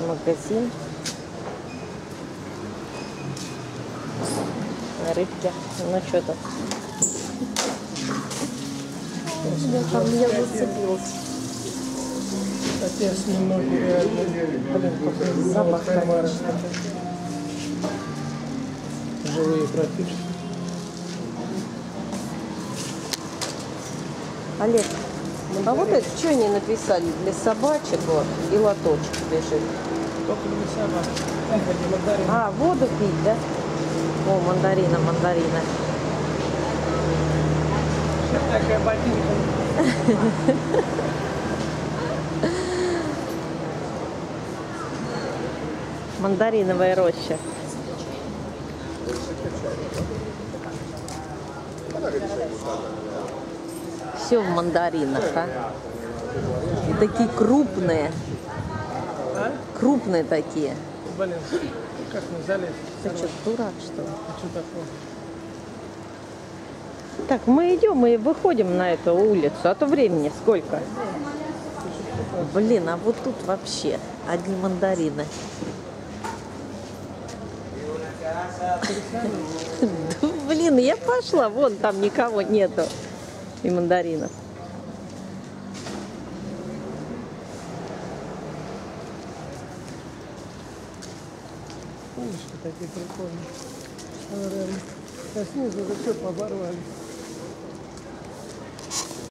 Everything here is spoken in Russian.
магазин. Рыбки. Ну что там? Там я зацепилась. Отец немного реально. Блин, какой Запах, конечно. Живые практически. Олег, а вот это что они написали? Для собачек вот, и лоточек лежит. Только для мандарины. А, воду пить, да? О, мандарина, мандарина. Сейчас такая ботинка. Мандариновая роща. Все в мандаринах, а? И такие крупные. А? Крупные такие. Блин, как мы залезть? Ты что, дурак, что ли? А что такое? Так, мы идем и выходим на эту улицу, а то времени сколько? Блин, а вот тут вообще одни мандарины. Да, Блин, я пошла, вон там никого нету. И мандаринов. Умнички такие прикольные. Наверное, снизу это все поборвали.